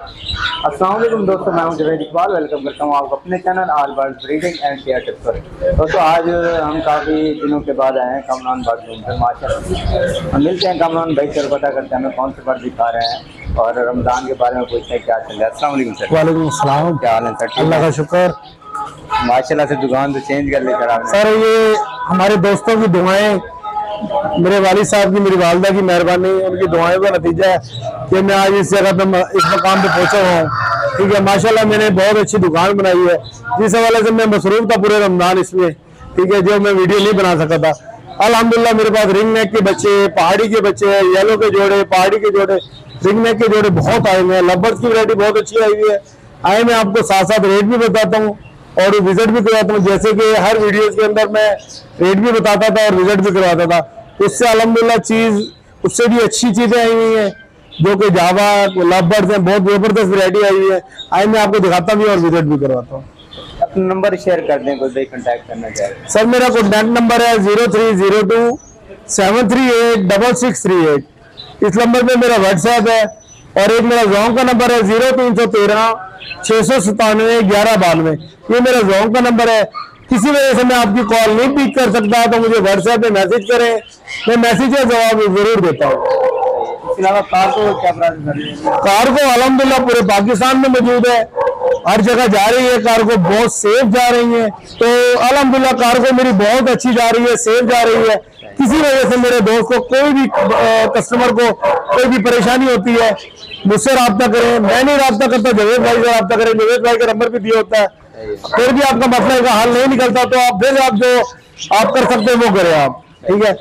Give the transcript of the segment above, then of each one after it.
असलम दोस्तों मैं हूँ जवेद इकबाल वेलकम करता हूँ आपको अपने channel all bird breeding and care tips पर। दोस्तों आज हम काफ़ी दिनों के बाद आए हैं कमरान बर्ड रूम पर माशा हम मिलते हैं कमरान भाई से पता करते हैं हमें कौन से बर्ड दिखा रहे हैं और रमज़ान के बारे में पूछते हैं क्या चल रहा है। असल सर। वालेकुम क्या हाल है सर? अल्लाह का शुक्र। माशाल्लाह से दुकान तो चेंज कर ली सर आपने सर ये हमारे दोस्तों की दुआएँ मेरे वालिद साहब की, मेरी वालदा की मेहरबानी, उनकी दुआएँ का नतीजा है कि मैं आज इस जगह पे इस मकाम पे पहुँचा हुआ हूँ। ठीक है, माशाल्लाह मैंने बहुत अच्छी दुकान बनाई है। जिस हवाले से मैं मसरूफ था पूरे रमज़ान इसमें। ठीक है, जो मैं वीडियो नहीं बना सका था। अल्हम्दुलिल्लाह मेरे पास रिंग नेक के बच्चे, पहाड़ी के बच्चे येलो के जोड़े, पहाड़ी के जोड़े, रिंग नेक के जोड़े बहुत आए हुए हैं। लबर्स की वैरायटी बहुत अच्छी आई हुई है। आए, मैं आपको साथ साथ रेट भी बताता हूँ। और विज़िट भी करवाता हूँ जैसे कि हर वीडियोस के अंदर मैं रेट भी बताता था और विज़िट भी करवाता था। उससे अलहमदिल्ला चीज़ उससे भी अच्छी चीज़ें आई हुई हैं जो कि जावा लवर्स हैं बहुत ज़बरदस्त वैरायटी आई हुई है। आई मैं आपको दिखाता भी और विज़िट भी करवाता हूँ। अपना नंबर शेयर कर दें कोई कॉन्टैक्ट करना चाहे सर मेरा कॉन्टैक्ट नंबर है zero three zero two seven three eight double six three eight इस नंबर पे मेरा व्हाट्सएप है और एक मेरा जोंग का नंबर है ज़ीरो तीन सौ तेरह। छः सौ सतानवे ग्यारह बानवे। ये मेरा जोंग का नंबर है। किसी वजह से मैं आपकी कॉल नहीं पिक कर सकता तो मुझे व्हाट्सएप पे मैसेज करें। मैं मैसेज का जवाब ज़रूर देता हूँ। इसके कार को क्या प्राइस कर रही है? कार को अलहमदुल्ला पूरे पाकिस्तान में मौजूद है। हर जगह जा रही है कार को बहुत सेफ़ जा रही है। तो अलहमदुल्ला कार को मेरी बहुत अच्छी जा रही है सेफ़ जा रही है। किसी वजह से मेरे दोस्त को कोई भी कस्टमर को कोई भी परेशानी होती है मुझसे रब्ता करें, मैं नहीं रब्ता करता जवेद भाई से रब्ता करें जवेद भाई का नंबर भी दिया होता है। फिर भी आपका मसला का हल नहीं निकलता तो आप फिर आप जो आप कर सकते हैं, वो करें आप, ठीक है?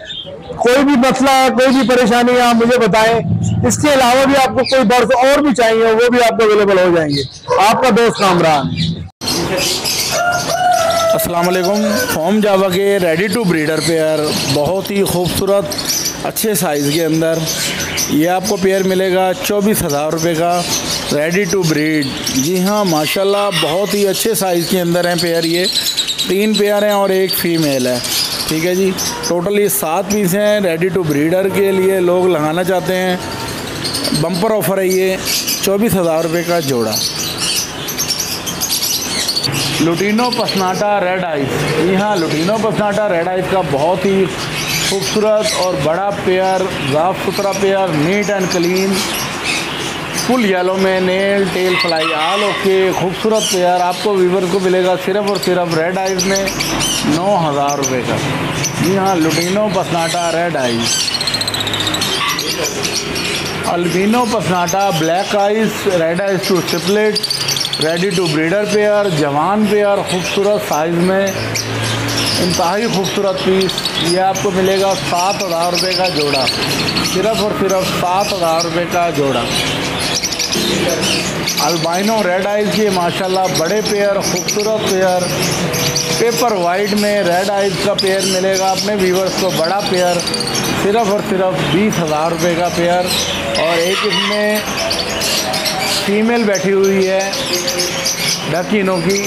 कोई भी मसला है, कोई भी परेशानी है, आप मुझे बताएँ। इसके अलावा भी आपको कोई बर्ड्स और भी चाहिए, वो भी आपको अवेलेबल हो जाएँगे। आपका दोस्त कामरान। अस्सलाम वालेकुम फॉर्म जावा के रेडी टू ब्रीडर पेयर बहुत ही खूबसूरत, अच्छे साइज़ के अंदर। ये आपको पेयर मिलेगा चौबीस हज़ार रुपये का रेडी टू ब्रीड जी हाँ माशाल्लाह, बहुत ही अच्छे साइज़ के अंदर हैं पेयर ये। तीन पेयर हैं और एक फ़ीमेल है। ठीक है जी? टोटल सात पीस हैं रेडी टू ब्रीडर के लिए। लोग लगाना चाहते हैं। बम्पर ऑफ़र है ये, चौबीस हज़ार रुपये का जोड़ा। लुटिनो पसनाटा रेड आइस जी हाँ लुटिनो पसनाटा रेड आइस का बहुत ही खूबसूरत और बड़ा पेयर, साफ़ सुथरा pair, neat and clean full yellow में nail tail fly all okay खूबसूरत पेयर आपको वीवर को मिलेगा सिर्फ़ और सिर्फ़ रेड आइस में नौ हज़ार रुपये का। जी हाँ lutino personata red eyes albino personata black eyes red eyes to split ready to breeder pair, जवान पेयर, खूबसूरत साइज़ में। इंतहाई खूबसूरत पीस, ये आपको मिलेगा सात हज़ार रुपये का जोड़ा। सिर्फ़ और सिर्फ़ सात हज़ार रुपये का जोड़ा। अल्बाइनो रेड आइज़ के माशाल्लाह बड़े पेयर, खूबसूरत पेयर। पेपर वाइट में रेड आइज़ का पेयर मिलेगा अपने व्यूवर्स को, बड़ा पेयर। सिर्फ़ और सिर्फ़ बीस हज़ार रुपये का पेयर। और एक इसमें फीमेल बैठी हुई है डकीनों की।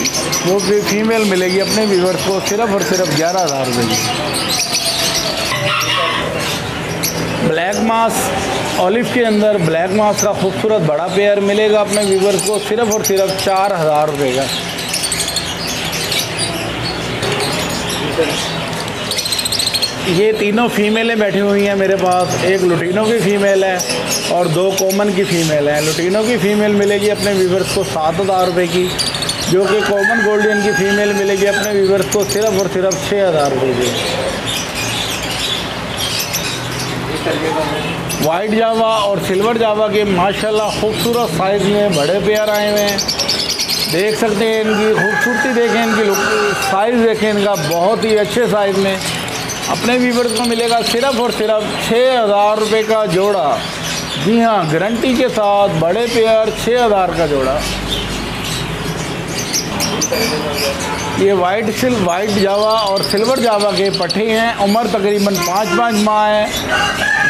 वो भी फीमेल मिलेगी अपने व्यूवर्स को सिर्फ़ और सिर्फ़ ग्यारह हज़ार रुपये की। ब्लैक मास ऑलिव के अंदर ब्लैक मास का खूबसूरत बड़ा पेयर मिलेगा अपने व्यूवर्स को सिर्फ़ और सिर्फ़ चार हज़ार रुपये का। ये तीनों फीमेलें बैठी हुई हैं मेरे पास। एक लुटीनो की फ़ीमेल है और दो कॉमन की फ़ीमेल है। लुटीनो की फ़ीमेल मिलेगी अपने व्यूवर्स को सात हज़ार रुपये की, जो कि कॉमन गोल्डन की फ़ीमेल मिलेगी अपने व्यूवर्स को सिर्फ़ और सिर्फ़ छः हज़ार रुपये की। वाइट जावा और सिल्वर जावा के माशाल्लाह खूबसूरत साइज़ में बड़े पेयर आए हुए हैं। देख सकते हैं इनकी खूबसूरती, देखें इनकी लुक साइज़ देखें इनका, बहुत ही अच्छे साइज़ में। अपने व्यूवर्स को मिलेगा सिर्फ़ और सिर्फ़ छः हज़ार रुपये का जोड़ा। जी हाँ गारंटी के साथ बड़े पेयर छः हज़ार का जोड़ा। ये वाइट सिल वाइट जावा और सिल्वर जावा के पट्टे हैं। उम्र तकरीबन पाँच पाँच माह है।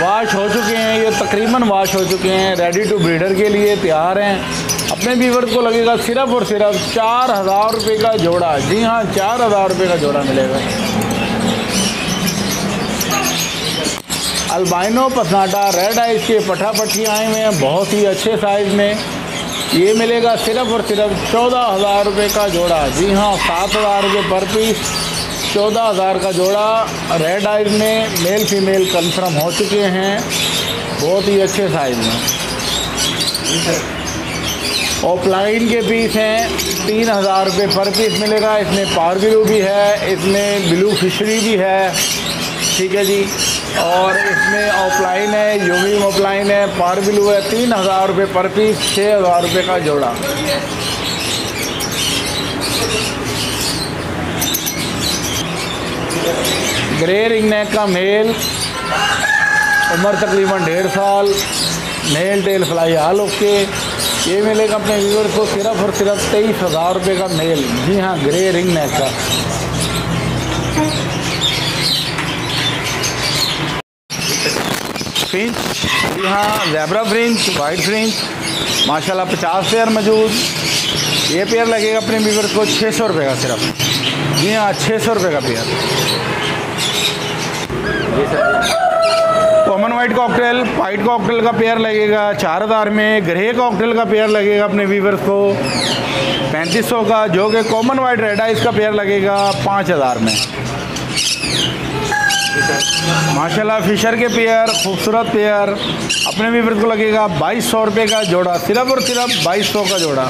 वाश हो चुके हैं। ये तकरीबन वाश हो चुके हैं। रेडी टू ब्रीडर के लिए तैयार हैं। अपने व्यूवर को लगेगा सिर्फ़ और सिर्फ़ चार हज़ार रुपये का जोड़ा। जी हाँ चार हज़ार रुपये का जोड़ा मिलेगा। अल्बाइनो पसनाटा रेड आइस के पठा पट्टी आए हुए हैं बहुत ही अच्छे साइज़ में। ये मिलेगा सिर्फ़ और सिर्फ़ चौदह हज़ार रुपये का जोड़ा। जी हाँ सात हज़ार रुपये पर पीस, चौदह हज़ार का जोड़ा। रेड आइज़ में मेल फीमेल कंफर्म हो चुके हैं। बहुत ही अच्छे साइज़ में। ऑफलाइन के पीस हैं, तीन हज़ार रुपये पर पीस मिलेगा। इसमें पावर ब्लू भी है, इसमें ब्लू फिशरी भी है। ठीक है जी। और इसमें ऑफलाइन है यूवी ऑफलाइन है पार ब्लू है, तीन हज़ार रुपये पर पीस छः हज़ार रुपये का जोड़ा। ग्रे रिंग नेक का मेल उम्र तकरीबन डेढ़ साल male tail fly all okay ये मिलेगा अपने व्यूवर को सिर्फ़ और सिर्फ़ तेईस हज़ार रुपये का मेल जी हाँ ग्रे रिंग नेक का। फ्रिंच जी हाँ जैबरा फ्रिंच वाइट फ्रिंच माशाल्लाह पचास पेयर मौजूद. ये पेयर लगेगा अपने व्यूवर को छः सौ रुपये का सिर्फ़. जी हाँ छः सौ रुपये का pair common white cockatiel white cockatiel का पेयर लगेगा. चार हज़ार में ग्रे कॉकटेल का पेयर लगेगा अपने वीवर्स को. पैंतीस सौ का, जो कि कॉमन वाइट रेड आइस का पेयर लगेगा, पाँच हज़ार में. माशाल्लाह, फिशर के पेयर, खूबसूरत पेयर। अपने वीवर्स को लगेगा बाईस सौ रुपये का जोड़ा। सिर्फ़ और सिर्फ़ बाईस सौ का जोड़ा।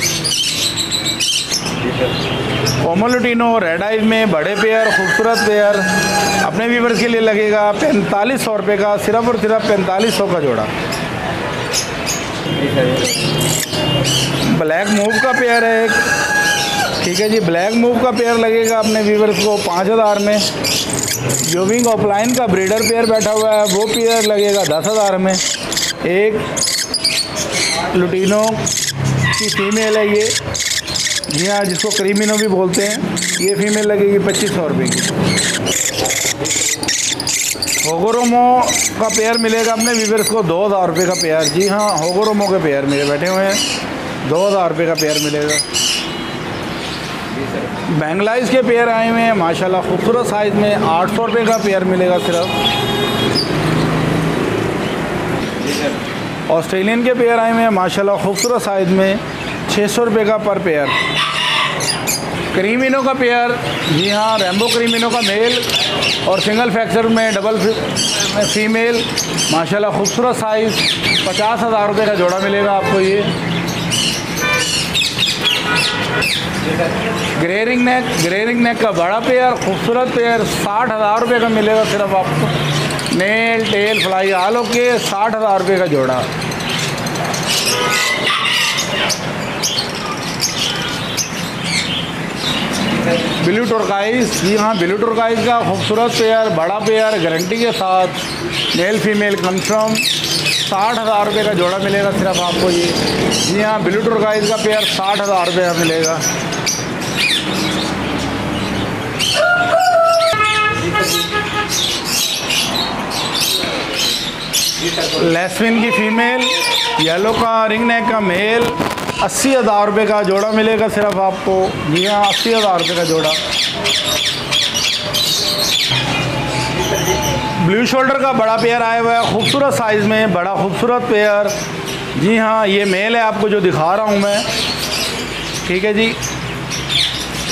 कोमोलिटिनो रेड आइज़ में बड़े पेयर, खूबसूरत पेयर। अपने व्यूवर्स के लिए लगेगा पैंतालीस सौ रुपये का, सिर्फ़ और सिर्फ़ पैंतालीस सौ का जोड़ा। ब्लैक मूव का पेयर है एक। ठीक है जी ब्लैक मूव का पेयर लगेगा अपने व्यूवर्स को पाँच हज़ार में। जोविंग ऑफलाइन का ब्रीडर पेयर बैठा हुआ है, वो पेयर लगेगा दस हज़ार में। एक लुटिनो की फीमेल है ये। जी हाँ जिसको क्रीमिनो भी बोलते हैं, ये फीमेल लगेगी पच्चीस सौ रुपये की। होगोरोमो का पेयर मिलेगा अपने वीवर्स को दो हज़ार रुपये का पेयर जी हाँ होगोरोमो के पेयर मेरे बैठे हुए हैं। दो हज़ार रुपये का पेयर मिलेगा। बैंगलाइज के पेयर आए हुए हैं, माशाल्लाह खूबसूरत साइज़ में आठ सौ रुपये का पेयर मिलेगा सिर्फ़। ऑस्ट्रेलियन के पेयर आए हुए हैं, माशाल्लाह खूबसूरत साइज़ में छः सौ रुपये का पर पेयर क्रीमिनो का पेयर जी हाँ रेम्बो क्रीमिनो का मेल और सिंगल फैक्चर में डबल फीमेल माशाल्लाह खूबसूरत साइज़ पचास हज़ार रुपये का जोड़ा मिलेगा आपको ये। ग्रेरिंग नेक ग्रेरिंग नेक का बड़ा पेयर खूबसूरत पेयर साठ हज़ार रुपये का मिलेगा सिर्फ़ आपको। नेल टेल फ्लाई आलो के साठ हज़ार रुपये का जोड़ा। ब्लू टुरकाइज जी हाँ ब्लू टुरकाइज का खूबसूरत पेयर बड़ा पेयर गारंटी के साथ मेल फीमेल कंफर्म साठ हज़ार रुपये का जोड़ा मिलेगा सिर्फ़ आपको ये। जी हाँ ब्लू टुरकाइज का पेयर साठ हज़ार रुपये का मिलेगा। लेसविन की फीमेल, येलो का रिंग नेक का मेल, अस्सी हज़ार रुपये का जोड़ा मिलेगा सिर्फ़ आपको। जी हाँ अस्सी हज़ार रुपये का जोड़ा। ब्लू शोल्डर का बड़ा पेयर आया हुआ है, खूबसूरत साइज़ में, बड़ा खूबसूरत पेयर। जी हाँ ये मेल है आपको जो दिखा रहा हूँ मैं। ठीक है जी।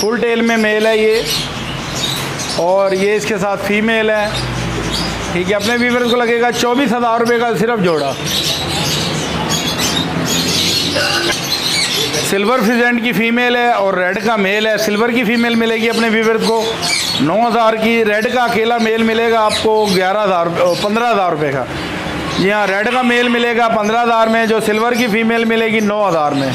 फुल टेल में मेल है ये। और ये इसके साथ फीमेल है। ठीक है, अपने वीवर को लगेगा चौबीस हज़ार रुपये का सिर्फ़ जोड़ा। सिल्वर फिजेंट की फ़ीमेल है और रेड का मेल है। सिल्वर की फ़ीमेल मिलेगी अपने व्यूवर को। नौ हज़ार की रेड का अकेला मेल मिलेगा आपको ग्यारह हज़ार पंद्रह हज़ार रुपये का। जी हाँ रेड का मेल मिलेगा पंद्रह हज़ार में। जो सिल्वर की फ़ीमेल मिलेगी नौ हज़ार में।